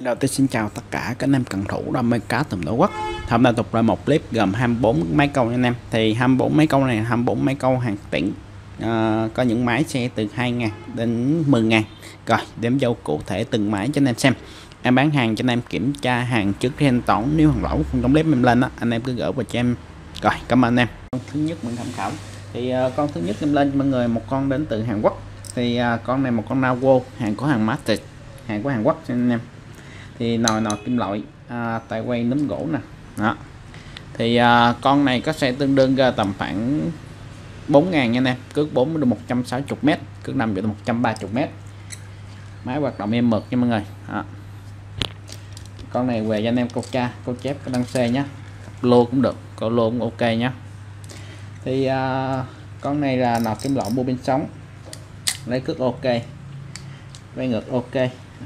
Đầu tiên xin chào tất cả các anh em cần thủ đam mê cá tầm tổ quốc. Hôm nay tục ra một clip gồm 24 máy câu nha anh em. Thì 24 máy câu này 24 máy câu hàng tỉnh à, Có những máy xe từ 2.000 đến 10.000 Rồi đếm dấu cụ thể từng máy cho anh em xem. Em bán hàng cho anh em kiểm tra hàng trước khi thanh toán Nếu hàng lỗi không đóng clip em lên đó, anh em cứ gửi vào cho em. Rồi cảm ơn anh em. Con thứ nhất mình tham khảo. Thì uh, con thứ nhất em lên cho mọi người một con đến từ Hàn Quốc. Thì uh, con này một con Nawo hàng của hàng Matic hàng của Hàn Quốc cho anh em thì nồi nồi kim loại à, tay quay núm gỗ nè. Đó. Thì à, con này có sẽ tương đương ra tầm khoảng 4 ngàn nha anh em. Cước 4 được 160 m cước 5 được 130 m máy hoạt động em mực nha mọi người. Đó. con này về cho anh em câu cha câu chép có đăng xe nhá. Lô cũng được câu lô cũng ok nhá. Thì à, con này là nồi kim loại mua bên sống lấy cước ok quay ngược ok.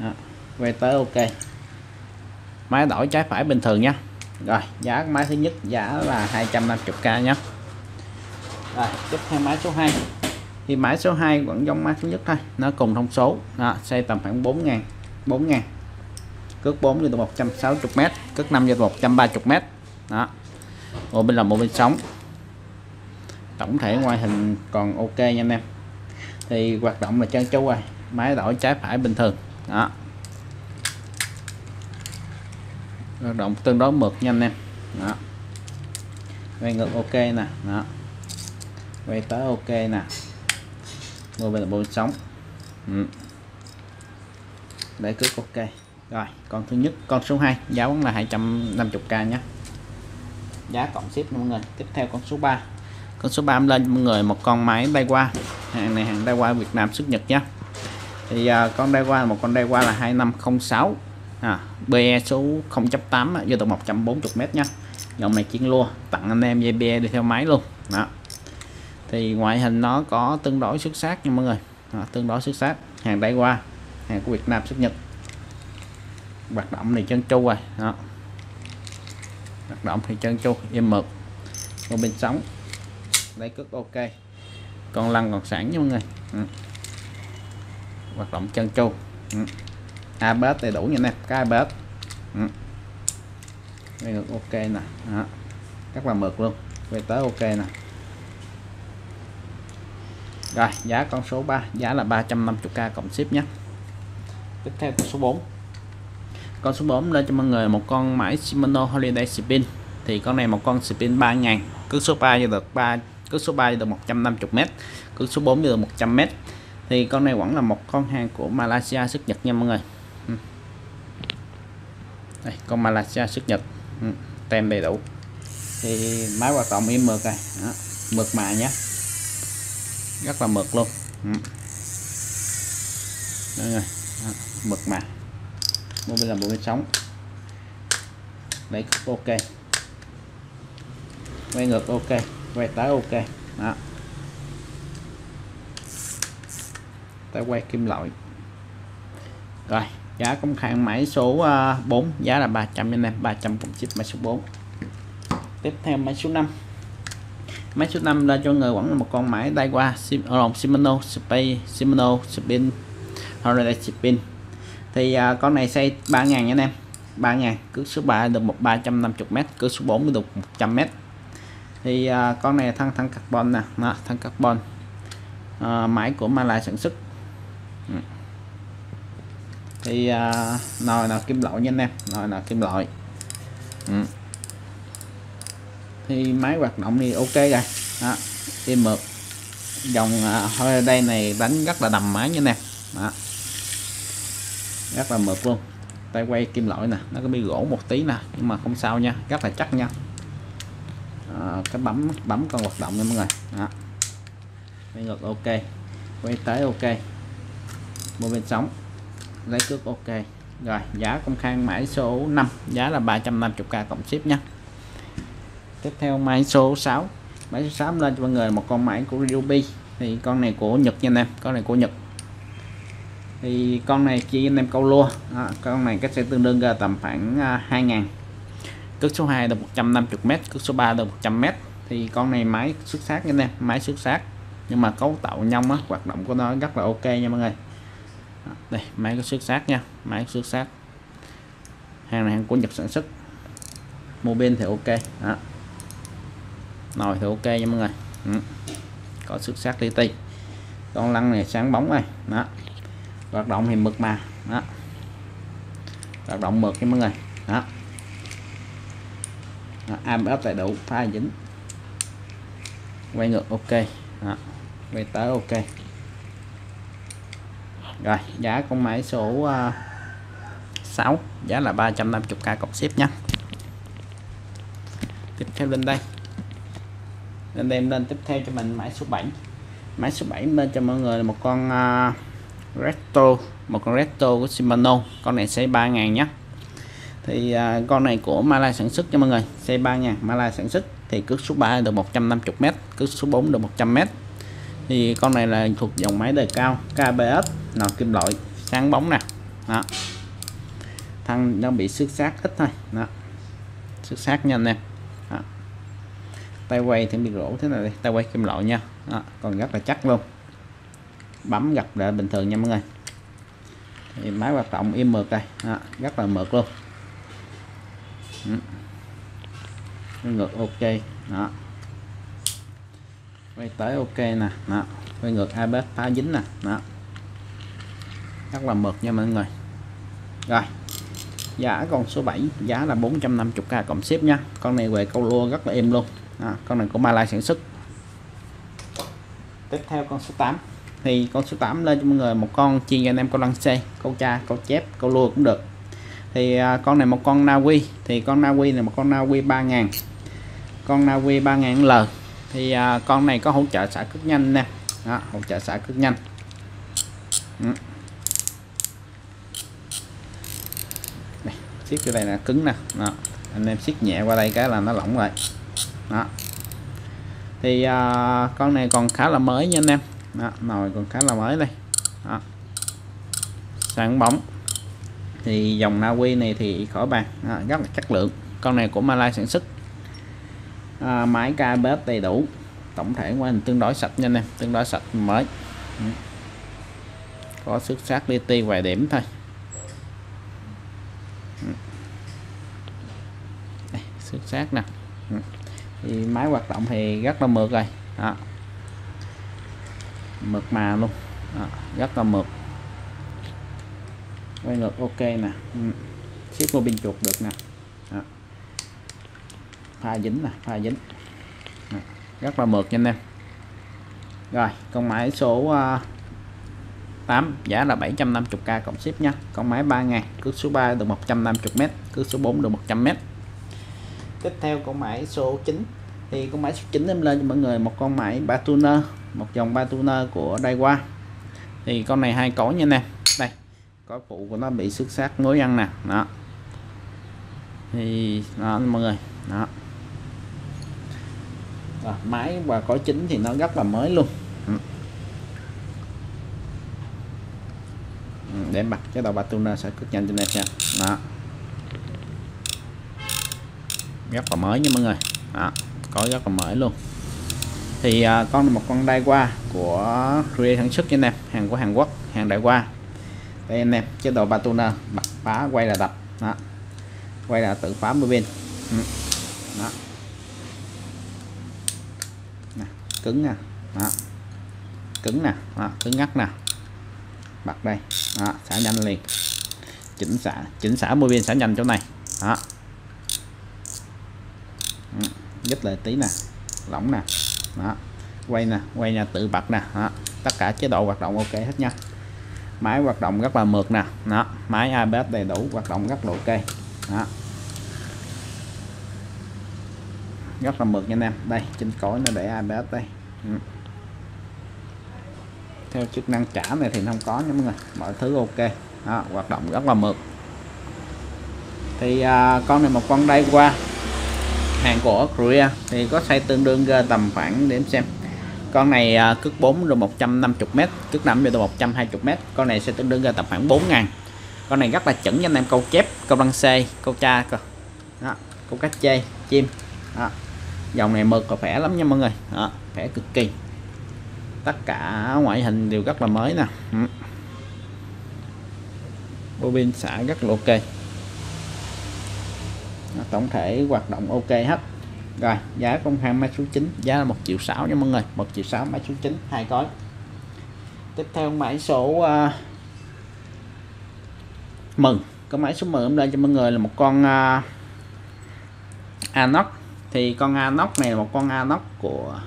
Đó. quay tới ok máy đổi trái phải bình thường nhé rồi giá máy thứ nhất giá là 250k nhé. Rồi tiếp theo máy số 2 thì máy số 2 vẫn giống máy thứ nhất thôi nó cùng thông số. Đó, xây tầm khoảng 4 ngàn 4 ngàn. Cước 4 cho 160 m cước 5 cho 130 m đó. Ô bên là một bên sóng tổng thể ngoại hình còn ok nha anh em. Thì hoạt động là chân chú rồi máy đổi trái phải bình thường. Đó. Động tương đối mượt nhanh em. Đó. Quay ngược ok nè. Đó. Quay tới ok nè. Mua bên là bộ sóng. Ừ. để cứ ok. Rồi con thứ nhất con số 2 giá vẫn là 250k nhé. Giá cộng ship mọi người. Tiếp theo con số 3 con số 3 lên mọi người một con máy bay qua hàng này hàng bay qua Việt Nam xuất Nhật nhé. Thì uh, con đây qua một con đây qua là 2506 à, BE số 0.8 vô tầm 140m nha dòng này chiến lua tặng anh em dây BE đi theo máy luôn. Đó. Thì ngoại hình nó có tương đối xuất sắc nha mọi người. Đó, tương đối xuất sắc. Hàng đáy qua hàng của Việt Nam xuất Nhật. Hoạt động này chân chu rồi. Đó. Hoạt động thì chân chu im mượt. Một bên sóng. Lấy cước ok. Con lăn còn sẵn nha mọi người. Ừ. hoạt động chân chu ừ. ABS đầy đủ nha anh em. Cái ABS ừ. đây được ok nè. Đó. rất là mượt luôn. Quay tới ok nè. Rồi giá con số 3 giá là 350k cộng ship nhé. Tiếp theo con số 4 con số 4 lên cho mọi người một con máy Shimano Holiday Spin. Thì con này một con spin 3000 cước số 3 được 3 cước số 3 được 150m cước số 4 được 100m thì con này vẫn là một con hàng của Malaysia xuất Nhật nha mọi người đây, con Malaysia xuất Nhật ừ. tem đầy đủ thì máy hoạt động im mượt này đó. mượt mà nhé rất là mượt luôn ừ. Đây rồi. Đó. mượt mà mua bên là bộ bên sống đấy ok quay ngược ok, quay tới ok đó tay quay kim loại rồi giá công khai máy số à, 4 giá là 300 anh em 300 cộng ship máy số 4 tiếp theo máy số 5 máy số 5 là cho người vẫn là một con máy đai qua Sim, à, Shimano Space Shimano Spin Holiday Spin. Thì uh, con này xây 3 ngàn nha anh em 3.000 cước số 3 được 350m cước số 4 được 100m thì uh, con này thân thân carbon nè đó, thân carbon. Uh, máy của Malai sản xuất thì à, nồi là kim loại nha anh em nồi là kim loại. Ừ. thì máy hoạt động thì ok rồi. Đó im mượt dòng à, hơi đây này đánh rất là đầm máy nha anh em. Đó. Rất là mượt luôn. Tay quay kim loại nè nó có bị gỗ một tí nè nhưng mà không sao nha rất là chắc nha. À, cái bấm bấm con hoạt động nha mọi người. Đó. Quay ngược ok quay tới ok. Mua bên sóng lấy cước ok. Rồi giá công khai mã số 5 giá là 350k cộng ship nhé tiếp theo máy số 6 máy số 6 lên cho mọi người một con máy của Ruby thì con này của Nhật nha anh em. Con này của Nhật. Thì con này chỉ anh em câu lua. Đó, con này cách sẽ tương đương ra tầm khoảng uh, à, 2.000 cước số 2 được 150m cước số 3 được 100m thì con này máy xuất sắc nha anh em máy xuất sắc. Nhưng mà cấu tạo nhông á hoạt động của nó rất là ok nha mọi người đây máy có xuất sắc nha máy xuất sắc hàng này hàng của Nhật sản xuất. Mua bên thì ok đó. Nồi thì ok nha mọi người. Ừ. có xuất sắc li ti. Con lăn này sáng bóng này đó. Hoạt động thì mực mà đó. Hoạt động mực nha mọi người đó, đó ABS đầy đủ pha dính. Quay ngược ok đó. quay tới ok rồi giá con máy số à, uh, 6 giá là 350k cộng ship nhé tiếp theo lên đây. Lên đem lên tiếp theo cho mình máy số 7 máy số 7 lên cho mọi người là một con uh, Resto một con Resto của Shimano. Con này xây 3.000 nhé thì uh, con này của Malai sản xuất cho mọi người xây 3.000 Malai sản xuất thì cước số 3 được 150m cước số 4 được 100m thì con này là thuộc dòng máy đời cao KBS nò kim loại sáng bóng nè. Đó. Thân nó bị xước sát ít thôi. Đó. Xước sát nhanh nè, đó. tay quay thì bị rỗ thế này đi, tay quay kim loại nha. Đó. còn rất là chắc luôn. Bấm gặp lại bình thường nha mọi người. Thì máy hoạt động im mượt đây. Đó. rất là mượt luôn. Ừ. ngược ok. Đó. Quay tới ok nè. Đó. Quay ngược ABS phá dính nè. Đó rất là mượt nha mọi người. Rồi giá con số 7 giá là 450k cộng ship nha. Con này về câu lua rất là êm luôn. À, con này của Malai sản xuất. Tiếp theo con số 8 thì con số 8 lên cho mọi người một con chiên anh em câu lăng xe câu cha câu chép câu lua cũng được. Thì à, con này một con Na Uy thì con Na Uy này một con Na Uy 3000 con Na Uy 3000 L. Thì à, con này có hỗ trợ xả cực nhanh nè. Đó, hỗ trợ xả cực nhanh. Ừ. đây, siết cái này là cứng nè. Đó. anh em siết nhẹ qua đây cái là nó lỏng lại. Đó. Thì à, con này còn khá là mới nha anh em. Đó, nồi còn khá là mới đây. Đó. sáng bóng. Thì dòng Na Uy này thì khỏi bàn. Đó, rất là chất lượng. Con này của Malai sản xuất. À, máy KBS đầy đủ. Tổng thể của hình tương đối sạch nha anh em tương đối sạch mới. Có xuất sắc li ti vài điểm thôi ừ sát nè. Ừ. Thì máy hoạt động thì rất là mượt rồi. Đó. mượt mà luôn. Đó. rất là mượt. Quay ngược ok nè. Ừ. siết pin chuột được nè. Đó. pha dính nè pha dính. Đó rất là mượt nha anh em. Rồi con máy số ờ, uh, 8 giá là 750k cộng ship nha. Con máy 3 ngày cước số 3 được 150m cước số 4 được 100m tiếp theo con máy số 9 thì con máy số 9 em lên cho mọi người một con máy ba tuner một dòng ba tuner của Daiwa. Thì con này hai cối nha anh em đây có phụ của nó bị xước sát mối ăn nè. Đó. Thì đó mọi người. Đó. À, máy và có chính thì nó rất là mới luôn. Ừ. Ừ, để bật cái đầu tuner sẽ cực nhanh trên này nha. Đó rất là mới nha mọi người đó. có rất là mới luôn thì à, con một con đai qua của Korea sản xuất cho anh em hàng của Hàn Quốc hàng đại qua đây anh em chế độ Batuna bật phá quay là đập đó quay là tự phá 10 bên ừ, đó nè, cứng nè đó. cứng nè đó. cứng ngắt nè bật đây đó. xả nhanh liền chỉnh xả chỉnh xả môi bên xả nhanh chỗ này đó giúp lại tí nè lỏng nè đó. Quay nè quay nè tự bật nè đó. tất cả chế độ hoạt động ok hết nha. Máy hoạt động rất là mượt nè đó. Máy ABS đầy đủ hoạt động rất là ok đó. Rất là mượt nha anh em. Đây trên cối nó để ABS đây. Ừ. theo chức năng trả này thì không có nha mọi người. Mọi thứ ok đó, hoạt động rất là mượt. Thì à, con này một con đây qua hàng của Korea thì có size tương đương ờ, tầm khoảng để em xem. Con này ờ, cước 4 rồi 150m cước 5 rồi 120m con này sẽ tương đương ra tầm khoảng 4 ngàn. Con này rất là chuẩn cho anh em câu chép câu răng xe câu cha cơ. Đó, câu cá chê chim. Đó dòng này mực và khỏe lắm nha mọi người. Đó, khỏe cực kỳ. Tất cả ngoại hình đều rất là mới nè. Ừ. Bô pin xả rất là ok tổng thể hoạt động ok hết. Rồi giá công khai máy số 9 giá là một triệu sáu nha mọi người. Một triệu sáu máy số 9 hai gói. Tiếp theo máy số uh, mừng. Có máy số 10 hôm nay cho mọi người là một con uh, Anox. Thì con Anox này là một con Anox của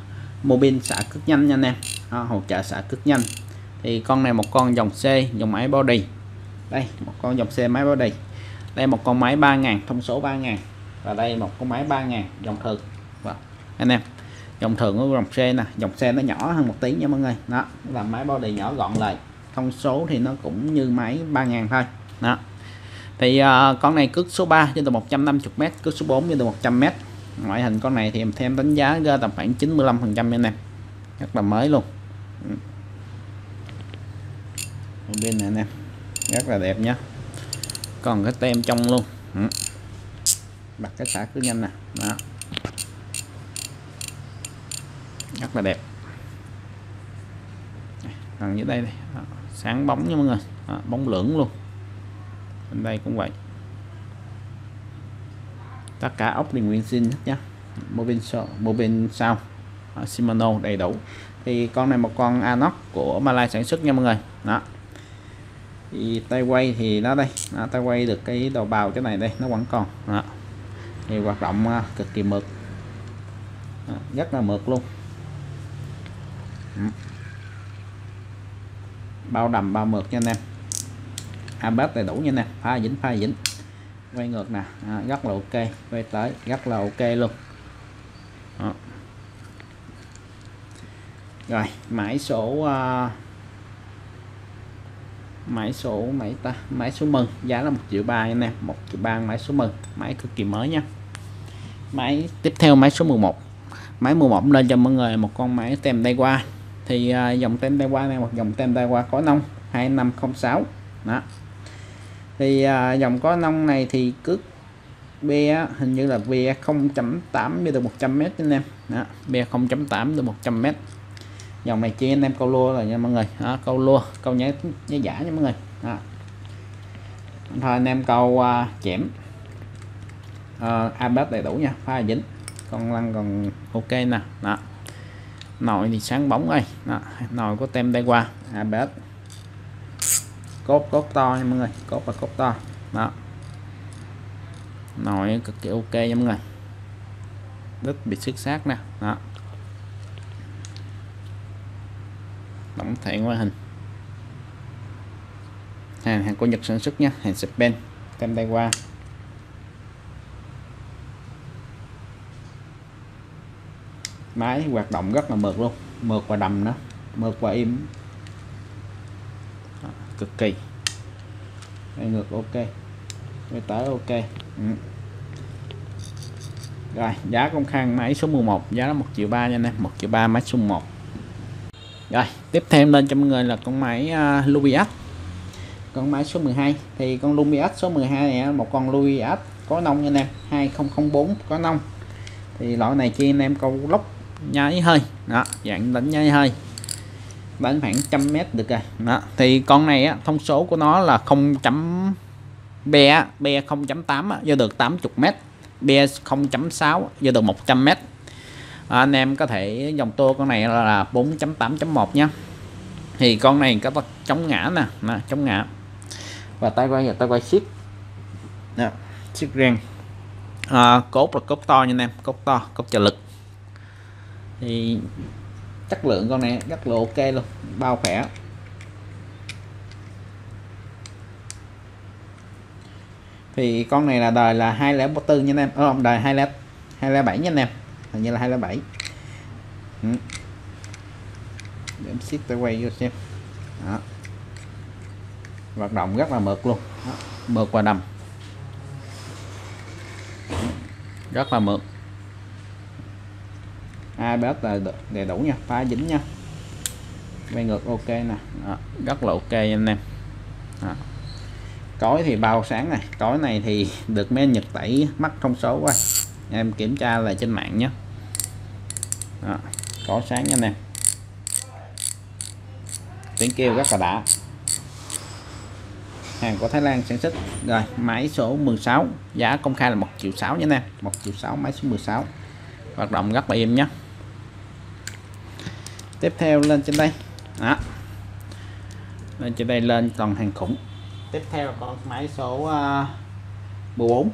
mobin xả cực nhanh nha anh em. À, hỗ trợ xả cực nhanh. Thì con này một con dòng C dòng máy body. Đây một con dòng C máy body đây một con máy 3.000 thông số 3.000 và đây một con máy 3.000 dòng thường. Vâng anh em. Dòng thường của dòng xe nè. Dòng xe nó nhỏ hơn một tí nha mọi người. Đó là máy body nhỏ gọn lại. Thông số thì nó cũng như máy 3.000 thôi. Đó. Thì uh, con này cước số 3 trên từ 150m cước số 4 trên từ 100m ngoại hình con này thì em thêm đánh giá ra tầm khoảng 95 phần trăm anh em. Rất là mới luôn. Ừ. Bên này nè rất là đẹp nhá còn cái tem trong luôn. Đặt cái xả cứ nhanh nè. Đó. Rất là đẹp. Còn dưới đây đây sáng bóng nha mọi người. Đó, bóng lưỡng luôn. Bên đây cũng vậy. Tất cả ốc liền nguyên zin hết nhá. Mobile sau mobile sau Shimano đầy đủ. Thì con này một con Anox của Malay sản xuất nha mọi người. Đó thì tay quay thì nó đây. À, tay quay được cái đầu bào cái này đây nó vẫn còn. À. thì hoạt động à, cực kỳ mượt. À, rất là mượt luôn. Ừ. Bao đầm bao mượt nha anh em. Abet đầy đủ nha anh em. Pha dính pha dính. Quay ngược nè. À, rất là ok. Quay tới rất là ok luôn. À. rồi mãi số uh, mãi số máy ta máy số mừng giá là một triệu ba anh em một triệu ba máy số mừng máy cực kỳ mới nha. Máy tiếp theo máy số 11 máy 11 lên cho mọi người một con máy tem tay qua. Thì uh, dòng tem tay qua này một dòng tem tay qua có nông 2506 đó. Thì uh, dòng có nông này thì cước B hình như là bia 0.8 đi được 100 m anh em đó, bia 0.8 được 100 m dòng này chi anh em câu lua rồi nha mọi người. Đó, câu lua câu nhớ nhớ giả nha mọi người. Đó. thôi anh em câu à, uh, chẽm uh, ờ, ABS đầy đủ nha pha dính. Con lăn còn ok nè. Đó. Nồi thì sáng bóng ơi đó. nồi có tem đây qua abet, cốt cốt to nha mọi người cốt và cốt to. Đó. Nồi cực kỳ ok nha mọi người. Rất bị xuất sắc nè. Đó. Tổng thể ngoại hình. Hàng hàng của Nhật sản xuất nhé hàng Japan tem tay qua máy hoạt động rất là mượt luôn. Mượt và đầm nữa. Mượt và im. Cực kỳ. Đây, ngược ok. Quay tới ok. Ừ. rồi, giá công khai máy số 11 giá là 1 triệu 3 nha anh em. Một triệu 3 máy số 1 rồi tiếp theo lên cho mọi người là con máy uh, Lumias. Con máy số 12 thì con Lumias số 12 này một con Lumias có nông nha anh em 2004 có nông. Thì loại này chi anh em câu lốc nháy hơi. Đó dạng đánh nháy hơi. Đánh khoảng trăm mét được rồi. Đó thì con này á, thông số của nó là 0. be be 0.8 do được 80 mét. Be 0.6 do được 100 mét à, anh em có thể dòng tô con này là 4.8.1 nhé thì con này có chống ngã nè, nè chống ngã. Và tay quay tay quay ship nè siết riêng à, cốt là cốt to nha anh em cốt to cốt trợ lực. Thì chất lượng con này rất là ok luôn bao khỏe. Thì con này là đời là 204 nha anh em ờ, không đời 207 nha anh em hình như là 207 ừ. để em siết tay quay vô xem. Đó. hoạt động rất là mượt luôn. Đó. mượt và đầm. Rất là mượt. ABS là đầy đủ nha phá dính nha. Quay ngược ok nè. Đó, rất là ok anh em. Đó. cối thì bao sáng này. Cối này thì được mấy nhật tẩy mắt thông số quá. Em kiểm tra lại trên mạng nhé đó, có sáng nha anh em. Tiếng kêu rất là đã. Hàng của Thái Lan sản xuất. Rồi máy số 16 giá công khai là 1 triệu 6 nha nè 1 triệu 6 máy số 16 hoạt động rất là im nhé tiếp theo lên trên đây. Đó. Lên trên đây lên toàn hàng khủng. Tiếp theo là con máy số uh, 14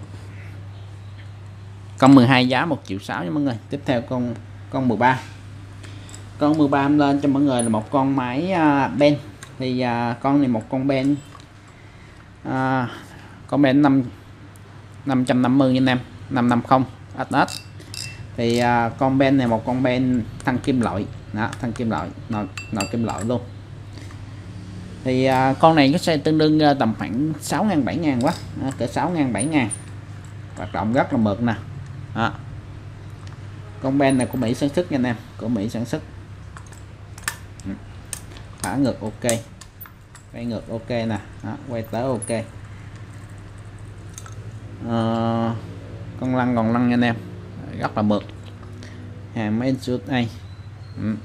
con 12 giá 1 triệu 6 nha mọi người. Tiếp theo con con 13 con 13 em lên cho mọi người là một con máy uh, à, ben. Thì uh, con này một con ben uh, con ben 5 550 anh em. 550 SS thì uh, con ben này một con ben thân kim loại. Đó thân kim loại nồi nồi kim loại luôn. Thì uh, con này nó sẽ tương đương uh, tầm khoảng 6 ngàn 7 ngàn quá. À, cỡ 6 ngàn 7 ngàn. Hoạt động rất là mượt nè. Đó con ben này của Mỹ sản xuất nha anh em của Mỹ sản xuất. Ừ. thả ngược ok. Quay ngược ok nè. Đó, quay tới ok. À, con lăn còn lăn nha anh em. Rất là mượt. Hàng mấy chút này ừ.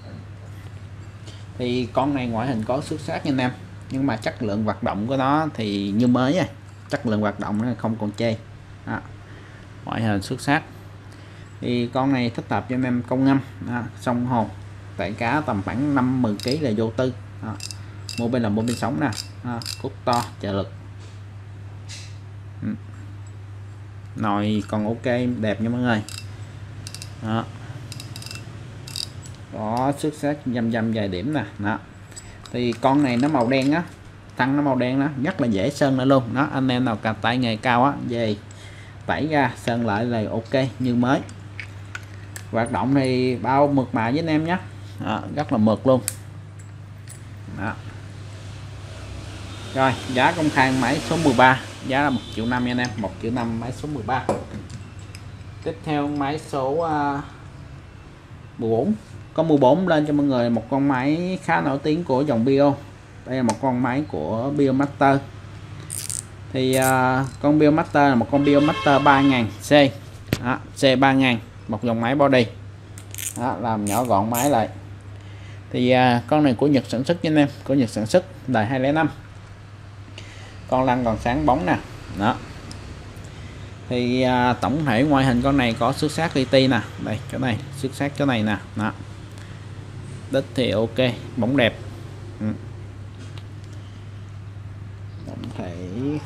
thì con này ngoại hình có xuất sắc nha anh em. Nhưng mà chất lượng hoạt động của nó thì như mới à. chất lượng hoạt động nó không còn chê. Đó. ngoại hình xuất sắc thì con này thích hợp cho anh em công ngâm. Đó. sông hồ tại cá tầm khoảng 5 10 kg là vô tư. Đó. mua bên là mua bên sống nè. Đó. cút to, trợ lực. Ừ. Nồi còn ok, đẹp nha mọi người. Đó. Có xuất sắc dăm dăm vài điểm nè. Đó. Thì con này nó màu đen á. Tăng nó màu đen đó, rất là dễ sơn lại luôn. Nó anh em nào cà tay nghề cao á, về tẩy ra, sơn lại là ok, như mới hoạt động thì bao mượt mà với anh em nhé. Đó, rất là mượt luôn. Đó. rồi giá công khai máy số 13 giá là 1 triệu 5 anh em 1 triệu 5 máy số 13 tiếp theo máy số uh, 14 con 14 lên cho mọi người một con máy khá nổi tiếng của dòng Bio. Đây là một con máy của Biomaster thì uh, con Biomaster là một con Biomaster 3000 C. Đó, C 3000 một dòng máy body. Đó, làm nhỏ gọn máy lại. Thì à, con này của Nhật sản xuất nha anh em. Của Nhật sản xuất đời 205 con lăn còn sáng bóng nè. Đó. Thì à, tổng thể ngoại hình con này có xuất sắc li nè. Đây chỗ này xuất sắc chỗ này nè. Đó. Đích thì ok bóng đẹp. Ừ. tổng thể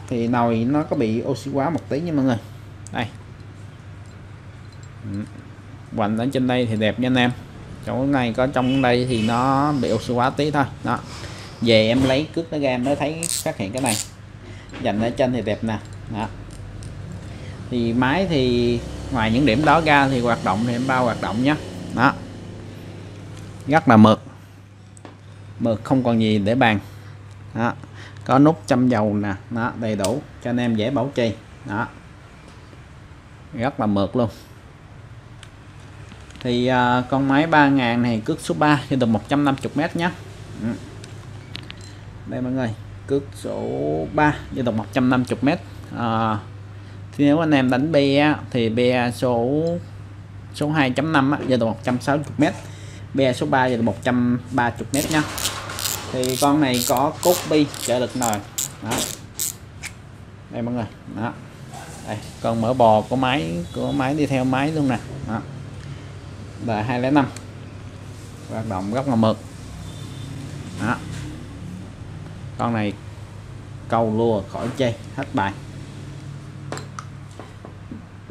thì nồi nó có bị oxy hóa một tí nha mọi người. Đây. Ừ. vành ở trên đây thì đẹp nha anh em. Chỗ này có trong đây thì nó bị oxy hóa tí thôi. Đó. Về em lấy cước nó ra em mới thấy phát hiện cái này. Dành ở trên thì đẹp nè. Đó. Thì máy thì ngoài những điểm đó ra thì hoạt động thì em bao hoạt động nhé đó. Rất là mượt. Mượt không còn gì để bàn. Đó. có nút châm dầu nè. Đó, đầy đủ. Cho anh em dễ bảo trì. Đó. Rất là mượt luôn thì uh, con máy 3000 này cước số 3 cho được 150m nhé ừ. đây mọi người cước số 3 cho được 150m à, thì nếu anh em đánh be thì be số số 2.5 giờ được 160m be số 3 là 130 mét nha thì con này có cốt bi trợ lực nồi. Đó. Đây mọi người đó. Đây con mở bò của máy của máy đi theo máy luôn nè. Đó là 205 hoạt động rất là mượt. Đó. Con này câu lùa khỏi chơi hết bài.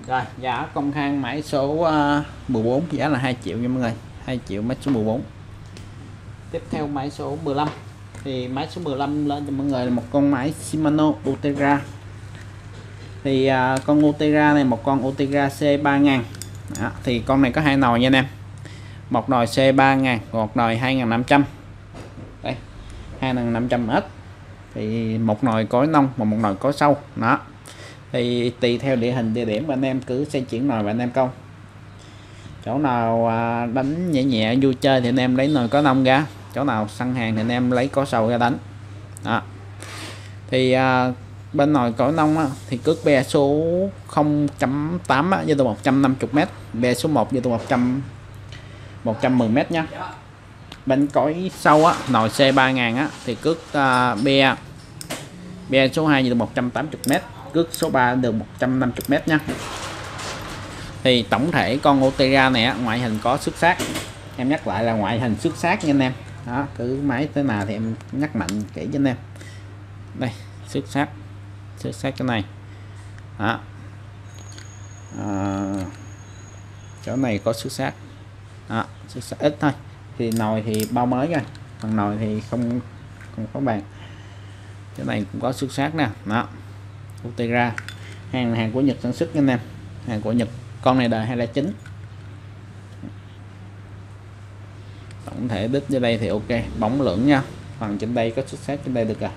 Rồi giá công khai máy số ờ, uh, 14 giá là 2 triệu nha mọi người. 2 triệu máy số 14 tiếp theo máy số 15 thì máy số 15 lên cho mọi người là một con máy Shimano Ultegra thì uh, con Ultegra này một con Ultegra C3000 đó, thì con này có hai nồi nha anh em. Một nồi C3000 một nồi 2500 đây 2500S thì một nồi cối nông và một nồi cối sâu. Đó thì tùy theo địa hình địa điểm anh em cứ xây chuyển nồi và anh em câu. Chỗ nào à, đánh nhẹ nhẹ vui chơi thì anh em lấy nồi có nông ra. Chỗ nào săn hàng thì anh em lấy có sầu ra đánh. Đó. thì à, bên nồi cõi nông á, thì cước be số 0.8 với từ 150m be số 1 với từ 100 110m nha bên cõi sâu á nồi C3000 á thì cước uh, be be số 2 được 180m cước số 3 được 150m nha thì tổng thể con Otera này á, ngoại hình có xuất sắc. Em nhắc lại là ngoại hình xuất sắc nha anh em. Đó cứ máy thế nào thì em nhắc mạnh kỹ cho anh em. Đây xuất sắc xuất xét cái này. Đó. À, chỗ này có xuất sắc đó, xuất sắc ít thôi. Thì nồi thì bao mới rồi phần nồi thì không không có bàn. Cái này cũng có xuất sắc nè. Đó. Utera hàng hàng của Nhật sản xuất nha anh em. Hàng của Nhật con này đời 209 tổng thể đích dưới đây thì ok. Bóng lưỡng nha. Phần trên đây có xuất sắc trên đây được à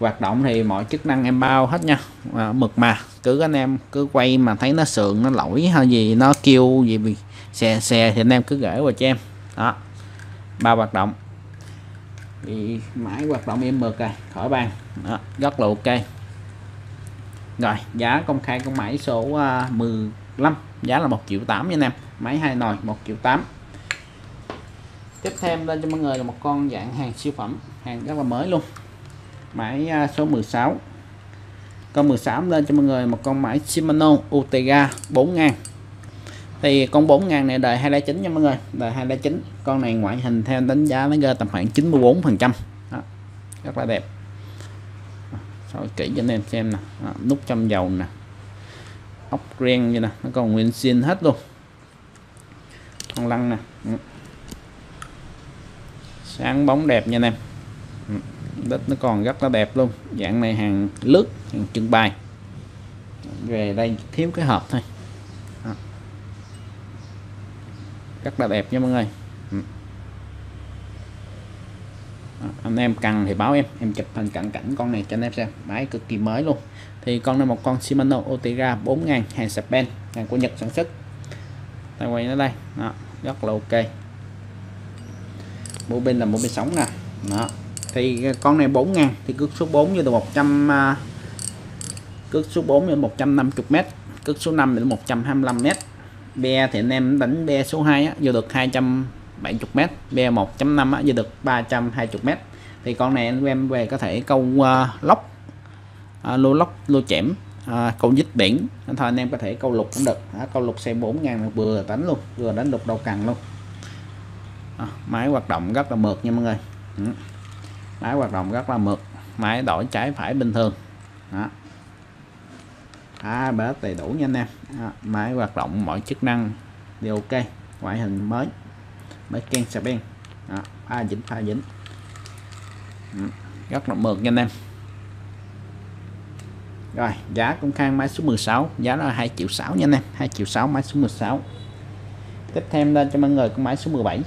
hoạt động thì mọi chức năng em bao hết nha. À, mực mà cứ anh em cứ quay mà thấy nó sượng nó lỗi hay gì nó kêu gì bị xe xe thì anh em cứ gửi vào cho em. Đó. Bao hoạt động. Thì máy hoạt động em mực rồi khỏi bàn. Đó, rất là ok. Rồi giá công khai con máy số à, uh, 15 giá là 1 triệu 8 nha anh em. Máy hai nồi 1 triệu 8 tiếp thêm lên cho mọi người là một con dạng hàng siêu phẩm. Hàng rất là mới luôn máy à, số 16 con 16 lên cho mọi người một con máy Shimano Utega 4000 thì con 4000 này đời 209 nha mọi người đời 209 con này ngoại hình theo đánh giá nó rơi tầm khoảng 94 phần trăm. Rất là đẹp. Soi kỹ cho anh em xem nè. À, nút trong dầu nè. Ốc ren như nè nó còn nguyên xin hết luôn. Con lăng nè. Sáng bóng đẹp nha anh em đất nó còn rất là đẹp luôn. Dạng này hàng lướt hàng trưng bày. Về đây thiếu cái hộp thôi. Rất là đẹp nha mọi người. Ừ. Anh em cần thì báo em. Em chụp hình cận cảnh con này cho anh em xem. Máy cực kỳ mới luôn. Thì con này một con Shimano Otega 4000 hàng Japan hàng của Nhật sản xuất. Tay quay nó đây. Đó, rất là ok. Bộ bên là bộ bên sống nè. Đó thì con này 4 ngàn thì cước số 4 như là 100 cước số 4 là 150m cước số 5 là 125m be thì anh em đánh be số 2 á, vô được 270m be 1.5 á, vô được 320m thì con này anh em về có thể câu uh, lóc uh, lô lóc lô chẻm uh, câu dít biển. Thôi anh em có thể câu lục cũng được. À, câu lục xe 4 ngàn vừa đánh luôn vừa đánh lục đầu cần luôn. À, máy hoạt động rất là mượt nha mọi người. Ừ máy hoạt động rất là mượt máy đổi trái phải bình thường. Đó. ABS đầy đủ nha anh em. Đó. máy hoạt động mọi chức năng đều ok ngoại hình mới mới ken xà ben pha dính pha dính. Ừ, rất là mượt nha anh em. Rồi giá công khai máy số 16 giá là 2 triệu 6 nha anh em 2 triệu 6 máy số 16 tiếp thêm lên cho mọi người con máy số 17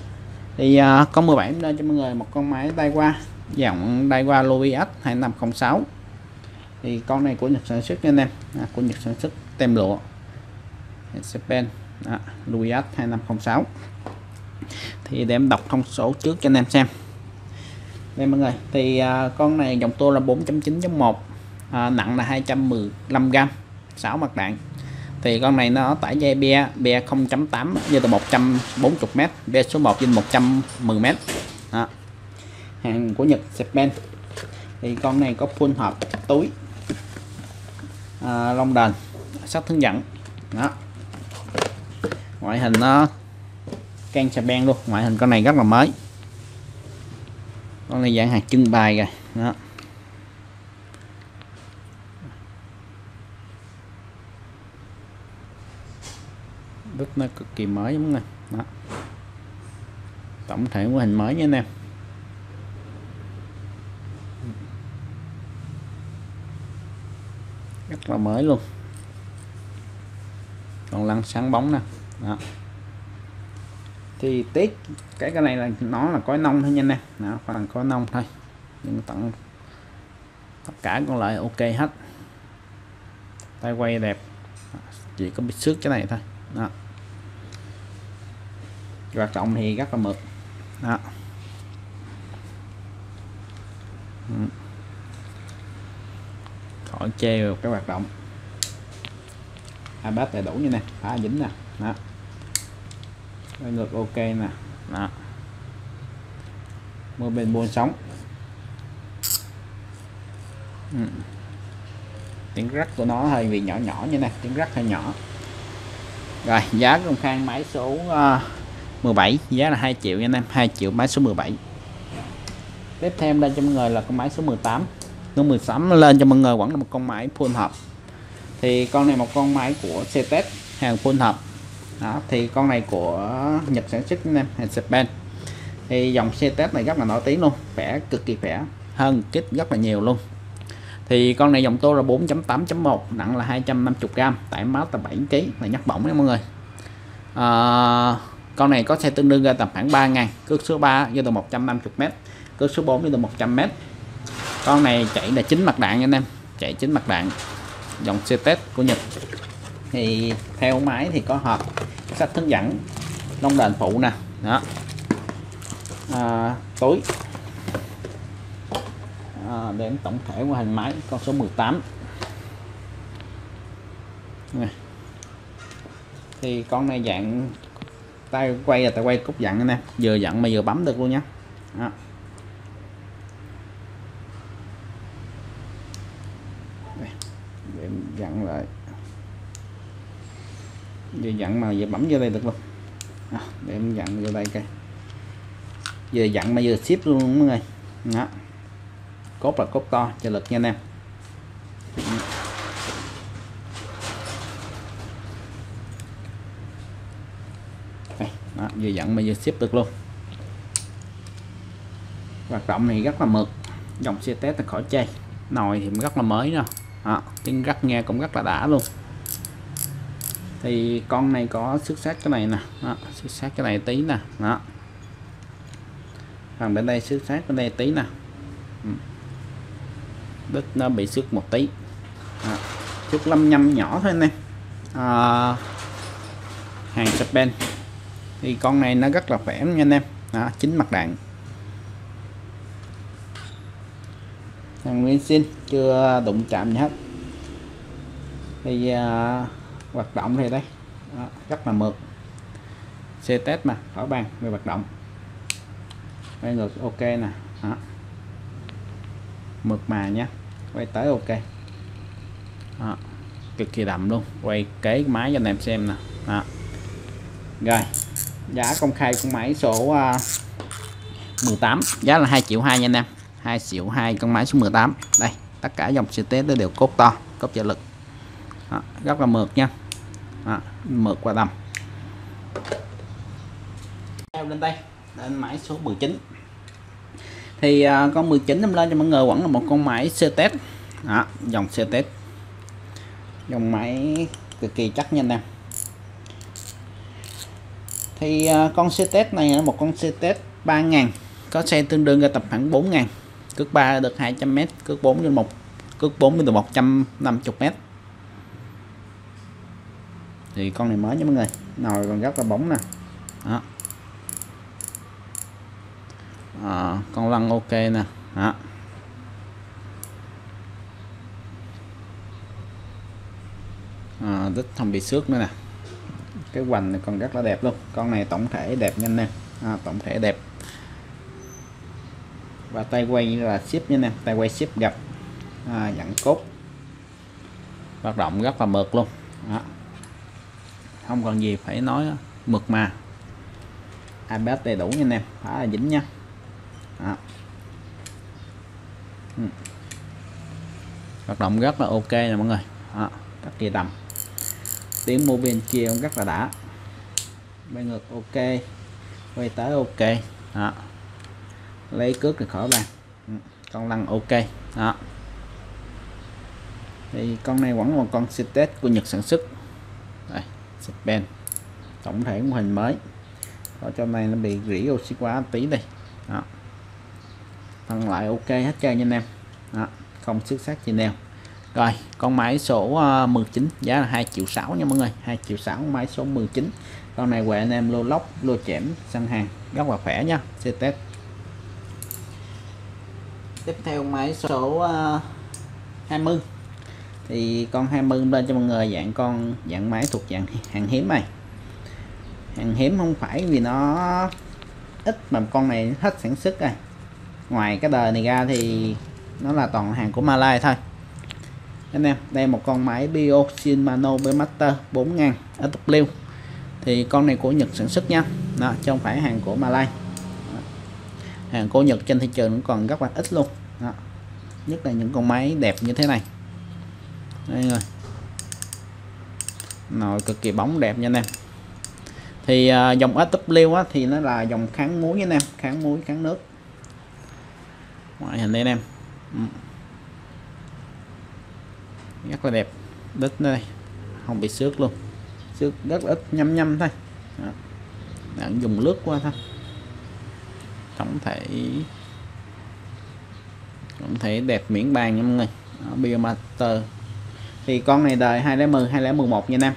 thì uh, con 17 lên cho mọi người một con máy tay qua dòng Daiwa qua Lovias 2506 thì con này của Nhật sản xuất anh em. À, của Nhật sản xuất tem lụa. Japan. À, Lovias 2506 thì để em đọc thông số trước cho anh em xem. Đây mọi người thì à, con này dòng tua là 4.9.1 à, nặng là 215g 6 mặt đạn. Thì con này nó tải dây bia bia 0.8 như từ 140m bia số 1 trên 110m đó hàng của Nhật Japan. Thì con này có full hộp túi à, lông đền sắt hướng dẫn. Đó. Ngoại hình nó can xà ben luôn. Ngoại hình con này rất là mới. Con này dạng hạt trưng bày rồi đó. Rất nó cực kỳ mới đúng không đó. tổng thể của hình mới nha anh em. Rất là mới luôn. Còn lăn sáng bóng nè. Đó. Thì tiết cái cái này là nó là cối nông thôi nha anh em. Đó phần cối nông thôi. Nhưng tận tất cả còn lại ok hết. Tay quay đẹp. Chỉ có bị xước cái này thôi. Đó. Hoạt động thì rất là mượt. Đó. Ừ họ chê một cái hoạt động. iPad đầy đủ như này phá dính nè đó. Đây ngược ok nè đó. Mưa bên buôn sóng. Ừ. tiếng rắc của nó hơi bị nhỏ nhỏ như này tiếng rắc hơi nhỏ. Rồi giá công khang máy số ờ, uh, 17 giá là 2 triệu nha anh em 2 triệu máy số 17 tiếp theo đây cho mọi người là con máy số 18 thứ 16 lên cho mọi người vẫn là một con máy full hợp. Thì con này một con máy của CTEC hàng full hợp. Đó thì con này của Nhật sản xuất anh em hàng Japan. Thì dòng CTEC này rất là nổi tiếng luôn khỏe cực kỳ khỏe hơn kích rất là nhiều luôn. Thì con này dòng tô là 4.8.1 nặng là 250g tải máu tầm 7 kg là nhắc bỏng nha mọi người. À, con này có xe tương đương ra tầm khoảng 3 ngàn cước số 3 cho từ 150m cước số 4 cho từ 100m con này chạy là chính mặt đạn anh em. Chạy chính mặt đạn. Dòng xe test của Nhật. Thì theo máy thì có hộp sách hướng dẫn lông đền phụ nè. Đó. À, tối à, đến tổng thể của hình máy con số 18 này. thì con này dạng tay quay là tay quay cúc dặn nè vừa dặn mà vừa bấm được luôn nhé đó. để dặn lại. Về dặn mà vừa bấm vô đây được luôn. À, để em dặn vô đây coi. Về dặn mà vừa ship luôn mọi người. Đó. Cốt là cốt to cho lực nha anh em. Đây, đó, vừa dặn mà vừa ship được luôn. Hoạt động này rất là mượt. Dòng xe test là khỏi chê nồi thì rất là mới nè đó, tiếng rất nghe cũng rất là đã luôn. Thì con này có xuất sắc cái này nè. Đó, xuất sắc cái này tí nè. Đó. Phần bên đây xuất sắc bên đây tí nè. Ừ. Đứt nó bị xước một tí. Đó. chút lâm nhâm nhỏ thôi nè. À, hàng Japan thì con này nó rất là khỏe nha anh em. Đó, chính mặt đạn. Hàng nguyên sinh chưa đụng chạm gì hết. Thì uh, hoạt động thì đây. Đó, rất là mượt. Xe test mà khỏi bàn về hoạt động. Quay ngược ok nè. Đó. mượt mà nhé quay tới ok. Đó. cực kỳ đậm luôn. Quay kế máy cho anh em xem nè. Đó. rồi giá công khai của máy số à, uh, 18 giá là 2 triệu 2 nha anh em. 2 xỉu 2 con máy số 18 đây tất cả dòng xe test đều cốt to cốt trợ lực. Đó, rất là mượt nha. Đó, mượt qua tầm theo lên đây lên máy số 19 thì uh, con 19 em lên cho mọi người vẫn là một con máy xe test. Đó, dòng xe test. Dòng máy cực kỳ chắc nha anh em. Thì uh, con xe test này là một con xe test 3.000 có xe tương đương ra tập khoảng 4.000 cước 3 được 200m cước 4 trên 1 cước 4 được 150m thì con này mới nha mọi người nồi còn rất là bóng nè. Đó. À, con lăn ok nè. Đó. Ờ, à, đít không bị xước nữa nè. Cái hoành này còn rất là đẹp luôn. Con này tổng thể đẹp nhanh nè. À, tổng thể đẹp và tay quay là ship nha nè tay quay ship gặp à, dặn cốt. Hoạt động rất là mượt luôn. Đó. không còn gì phải nói mượt mà. ABS đầy đủ nha anh em. Khá là dính nha. Đó. Ừ. hoạt động rất là ok nè mọi người. Đó. các kỳ tầm. Tiếng mua bên kia cũng rất là đã. Bên ngược ok. Quay tới ok. Đó lấy cước thì khỏi bàn. Ừ, con lăn ok. Đó. Thì con này vẫn là một con test của Nhật sản xuất. Đây Japan tổng thể mô hình mới. Ở trong này nó bị rỉ oxy quá tí đây đó. Phân lại ok hết trơn nha anh em. Đó. không xuất sắc gì nào. Rồi, con máy số ờ, 19 giá là 2 triệu 6 nha mọi người. 2 triệu 6 máy số 19 con này quẹ anh em lô lóc, lô chẻm săn hàng. Rất là khỏe nha xe test tiếp theo máy số ờ, uh, 20 thì con 20 lên cho mọi người dạng con dạng máy thuộc dạng hàng hiếm này. Hàng hiếm không phải vì nó ít mà con này hết sản xuất rồi ngoài cái đời này ra thì nó là toàn hàng của Malay thôi. Anh em đây một con máy Bio Shimano Master 4000 SW thì con này của Nhật sản xuất nha. Đó, chứ không phải hàng của Malay hàng của Nhật trên thị trường cũng còn rất là ít luôn. Đó. nhất là những con máy đẹp như thế này. Đây rồi. Nồi cực kỳ bóng đẹp nha anh em. Thì uh, dòng SW á, thì nó là dòng kháng muối nha anh em. Kháng muối kháng nước. Ngoại hình đây anh em. Ừ. rất là đẹp. Đít đây. Không bị xước luôn. Xước rất ít nhăm nhăm thôi. Bạn dùng lướt qua thôi tổng thể tổng thể đẹp miễn bàn nha mọi người. Biomaster. Thì con này đời 2010 2011 nha anh em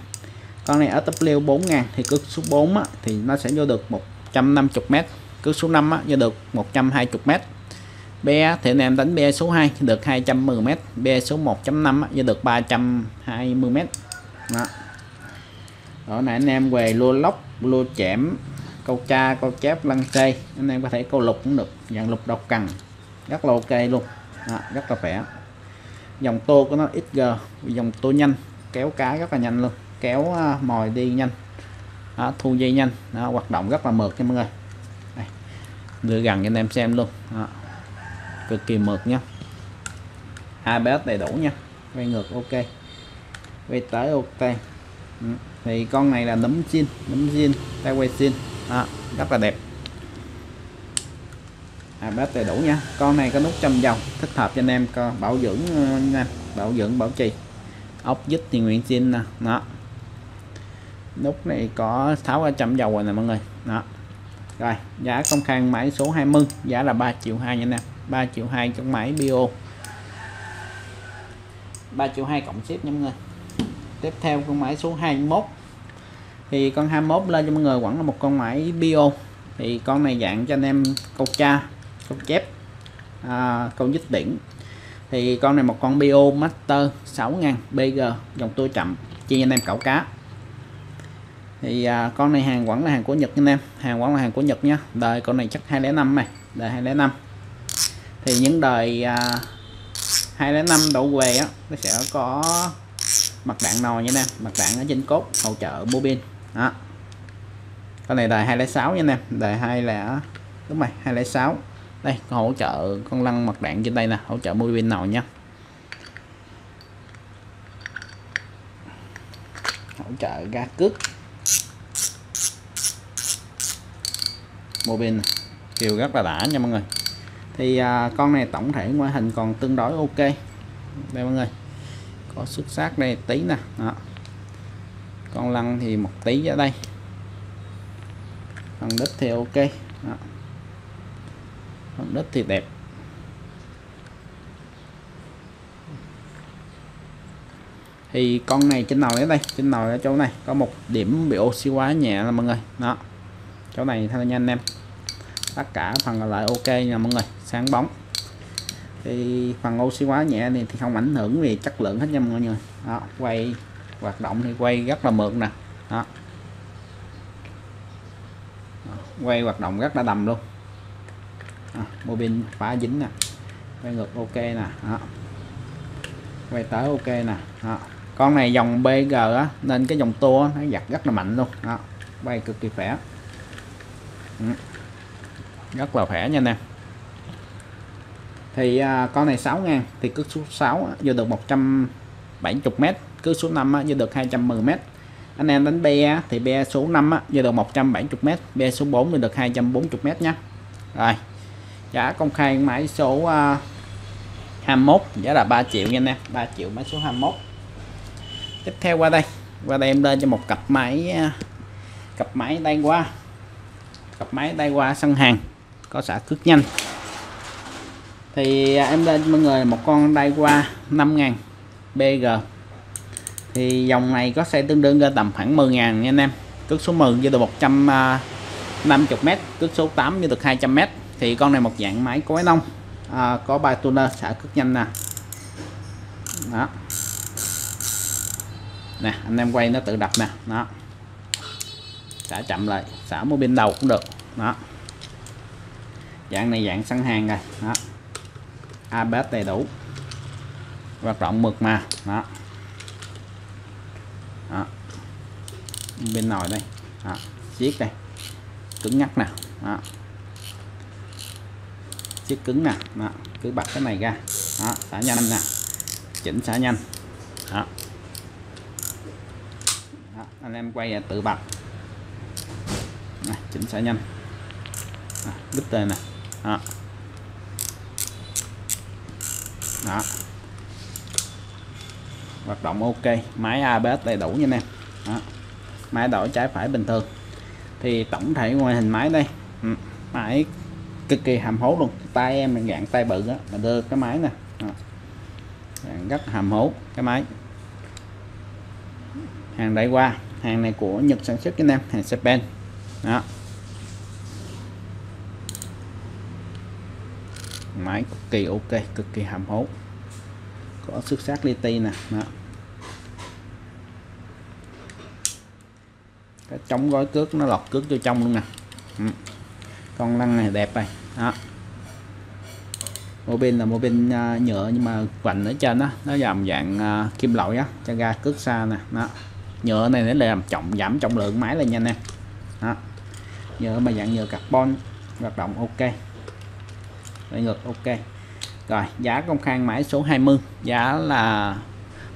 con này ở W 4000 thì cước số 4 á, thì nó sẽ vô được 150m cước số 5 á, vô được 120m bé thì anh em đánh bé số 2 được 210m bé số 1.5 vô được 320m đó. đó này anh em về lua lóc lua chẻm câu cha câu chép lăng xê. Anh em có thể câu lục cũng được. Dạng lục độc cần rất là ok luôn. Đó, rất là khỏe. Dòng tô của nó XG dòng tô nhanh. Kéo cá rất là nhanh luôn. Kéo à, mồi đi nhanh. Đó, thu dây nhanh. Đó, hoạt động rất là mượt nha mọi người. Đây, đưa gần cho anh em xem luôn. Đó. Cực kỳ mượt nha. ABS đầy đủ nha. Quay ngược ok. Quay tới ok. Ừ. thì con này là nấm zin. Nấm zin tay quay zin à, rất là đẹp. À, ABS đầy đủ nha. Con này có nút châm dòng thích hợp cho anh em có bảo dưỡng ờ, nha bảo dưỡng bảo trì. Ốc dít thì nguyện xin nè đó. Nút này có tháo ra châm dầu rồi nè mọi người đó. Rồi giá công khai máy số 20 giá là 3 triệu 2 nha nè 3 triệu 2 trong máy bio. 3 triệu 2 cộng ship nha mọi người. Tiếp theo con máy số 21 thì con 21 lên cho mọi người vẫn là một con máy bio. Thì con này dạng cho anh em câu cha câu chép à, câu dứt biển thì con này một con bio master 6000 bg dòng tua chậm chia anh em cẩu cá. Thì à, con này hàng vẫn là hàng của Nhật anh em. Hàng vẫn là hàng của Nhật nhá đời con này chắc 205 này đời 205 thì những đời à, 205 đổ về á nó sẽ có mặt đạn nồi nha em. Mặt đạn ở trên cốt hỗ trợ bobin đó. Con này đời 206 nha anh em. Đài 2 là đúng rồi 206 đây hỗ trợ con lăn mặt đạn trên đây nè hỗ trợ bô pin nào nha. Hỗ trợ ga cước. Mô pin kiều rất là đã nha mọi người. Thì à, con này tổng thể ngoại hình còn tương đối ok. Đây mọi người có xuất sắc đây tí nè. Đó con lăn thì một tí ở đây. Phần đất thì ok. Đó. phần đất thì đẹp. Thì con này trên nồi ở đây trên nồi ở chỗ này. Có một điểm bị oxy hóa nhẹ là mọi người. Đó. Chỗ này thay nha anh em. Tất cả phần còn lại ok nha mọi người. Sáng bóng. Thì phần oxy hóa nhẹ này thì không ảnh hưởng về chất lượng hết nha mọi người. Đó, quay hoạt động thì quay rất là mượt nè đó. quay hoạt động rất là đầm luôn à, mô pin phá dính nè quay ngược ok nè đó. quay tới ok nè đó. con này dòng BG á nên cái dòng tua nó giặt rất là mạnh luôn đó. quay cực kỳ khỏe ừ rất là khỏe nha anh em thì à, con này 6 ngàn thì cứ số 6 vô được 170m cứ số 5 á, như được 210m anh em đánh be thì be số 5 á, như được 170m be số 4 thì được 240m nhé rồi giá công khai máy số à, uh, 21 giá là 3 triệu nha anh em 3 triệu máy số 21 tiếp theo qua đây qua đây em lên cho một cặp máy à, cặp máy đây qua cặp máy đây qua sân hàng có xả cước nhanh. Thì à, em lên mọi người một con đai qua 5.000 BG thì dòng này có xe tương đương ra tầm khoảng 10 ngàn nha anh em. Cước số 10 với được 150m cước số 8 với được 200m thì con này một dạng máy cối nông à, có bài tuner xả cước nhanh nè. Đó. Nè anh em quay nó tự đập nè. Đó. Xả chậm lại xả một bên đầu cũng được. Đó. Dạng này dạng săn hàng rồi. Đó. ABS đầy đủ. Hoạt động mượt mà. Đó. Bên nồi đây đó. chiếc đây cứng ngắt nè đó. chiếc cứng nè đó. cứ bật cái này ra đó. xả nhanh nè chỉnh xả nhanh đó. đó. anh em quay tự bật này, chỉnh xả nhanh đó. đứt tên nè đó. đó hoạt động ok máy ABS đầy đủ nha anh em đó máy đổi trái phải bình thường. Thì tổng thể ngoại hình máy đây ừ, máy cực kỳ hàm hố luôn. Tay em mình dạng tay bự á, mà đưa cái máy nè à, rất hàm hố cái máy. Hàng đẩy qua hàng này của Nhật sản xuất cho em hàng Japan đó. Máy cực kỳ ok cực kỳ hàm hố có xuất sắc li ti nè đó. Cái chống gói cước nó lọt cước vô trong luôn nè. Ừ. con lăng này đẹp này. Đó. Mô pin là mô pin à, nhựa nhưng mà vành ở trên đó nó làm dạng uh, kim loại á cho ra cước xa nè. Đó. Nhựa này để làm trọng giảm trọng lượng máy là nhanh nè. Đó. Nhựa mà dạng nhựa carbon hoạt động ok. Lại ngược ok. Rồi giá công khai máy số 20 giá là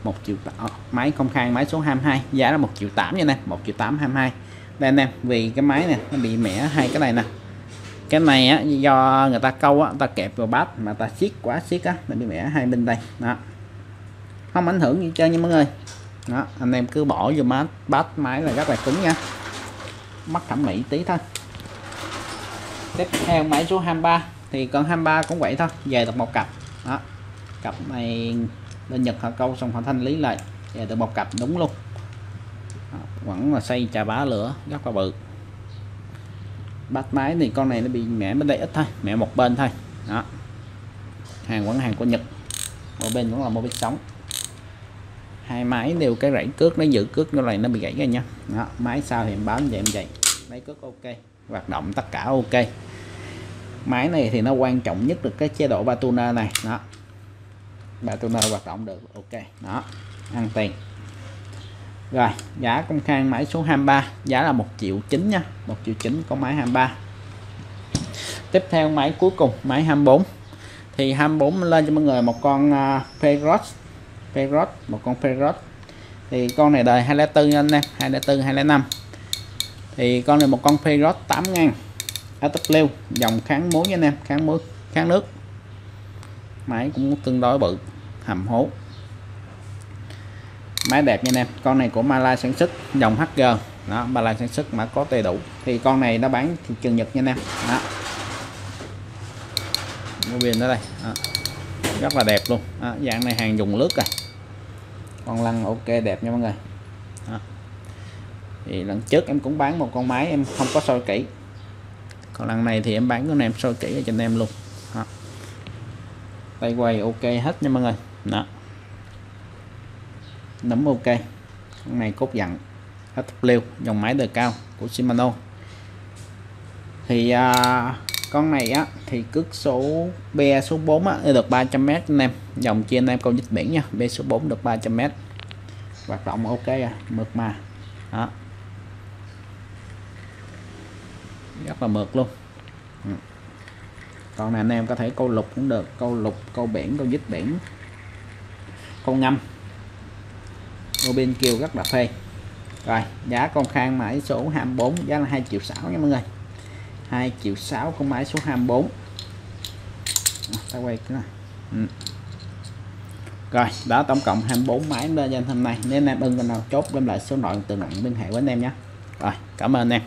1 triệu ờ, máy công khai máy số 22 giá là 1 triệu 8 nha nè 1 triệu 8 22 đây anh em vì cái máy này nó bị mẻ hai cái này nè. Cái này á, do người ta câu á, ta kẹp vào bát mà ta siết quá siết á nó bị mẻ hai bên đây đó. Không ảnh hưởng gì trơn nha mọi người. Đó anh em cứ bỏ vô bát bát máy là rất là cứng nha. Mắt thẩm mỹ tí thôi. Tiếp theo máy số 23 thì con 23 cũng vậy thôi về được một cặp. Đó cặp này lên Nhật họ câu xong họ thanh lý lại. Về được một cặp đúng luôn. Vẫn là xây trà bá lửa rất là bự. Bát máy thì con này nó bị mẹ bên đây ít thôi mẹ một bên thôi. Đó. Hàng vẫn hàng của Nhật. Một bên cũng là một bên sống hai máy đều cái rãnh cước nó giữ cước nó này nó bị gãy ra nha. Đó, máy sau thì em báo vậy em vậy máy cước ok hoạt động tất cả ok. Máy này thì nó quan trọng nhất được cái chế độ ba này. Đó ba tuner hoạt động được. Ok đó ăn tiền. Rồi giá công khai máy số 23 giá là 1 triệu 9 nha 1 triệu 9 có máy 23 tiếp theo máy cuối cùng máy 24 thì 24 lên cho mọi người một con à, uh, Perot Perot một con Perot thì con này đời 204 anh em 204 205 thì con này một con Perot 8 ngàn. AW dòng kháng muối anh em kháng muối kháng nước máy cũng tương đối bự, hầm hố. Máy đẹp nha anh em, con này của Malai sản xuất, dòng HG đó, Malai sản xuất mà có đầy đủ. Thì con này nó bán thị trường Nhật nha anh em. Đó. Mua pin đó đây. Đó. rất là đẹp luôn. Đó. dạng này hàng dùng lướt rồi. Con lăn ok đẹp nha mọi người. Đó. thì lần trước em cũng bán một con máy, em không có soi kỹ. Còn lần này thì em bán con em soi kỹ cho anh em luôn tay quay ok hết nha mọi người. Đó. Nấm ok. Con này cốt dặn. HW dòng máy đời cao của Shimano. Thì à, con này á thì cước số be số 4 á được 300m anh em. Dòng chia anh em câu dịch biển nha. B số 4 được 300m hoạt động ok à mượt mà. Đó. Rất là mượt luôn. Ừ còn này anh em có thể câu lục cũng được câu lục câu biển câu dít biển câu ngâm. Ô bên kêu rất là phê. Rồi giá con khang mãi số 24 giá là 2 triệu 6 nha mọi người. 2 triệu 6 con máy số 24 à, ta quay cái này. Ừ. rồi đó tổng cộng 24 máy lên cho hôm nay. Nếu anh em ưng nào chốt đem lại số nội từ nặng liên hệ với anh em nhé. Rồi cảm ơn anh em.